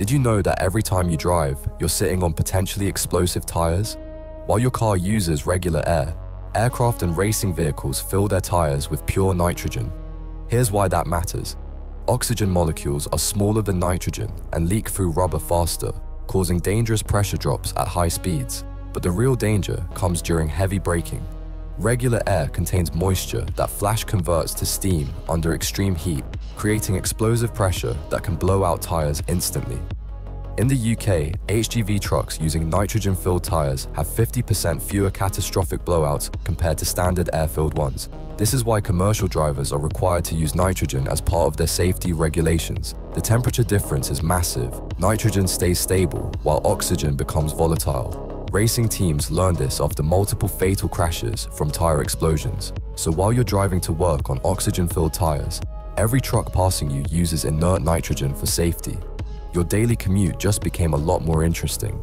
Did you know that every time you drive, you're sitting on potentially explosive tires? While your car uses regular air, aircraft and racing vehicles fill their tires with pure nitrogen. Here's why that matters. Oxygen molecules are smaller than nitrogen and leak through rubber faster, causing dangerous pressure drops at high speeds. But the real danger comes during heavy braking. Regular air contains moisture that flash converts to steam under extreme heat, creating explosive pressure that can blow out tires instantly. In the UK, HGV trucks using nitrogen-filled tyres have 50% fewer catastrophic blowouts compared to standard air-filled ones. This is why commercial drivers are required to use nitrogen as part of their safety regulations. The temperature difference is massive. Nitrogen stays stable, while oxygen becomes volatile. Racing teams learn this after multiple fatal crashes from tyre explosions. So while you're driving to work on oxygen-filled tyres, every truck passing you uses inert nitrogen for safety your daily commute just became a lot more interesting.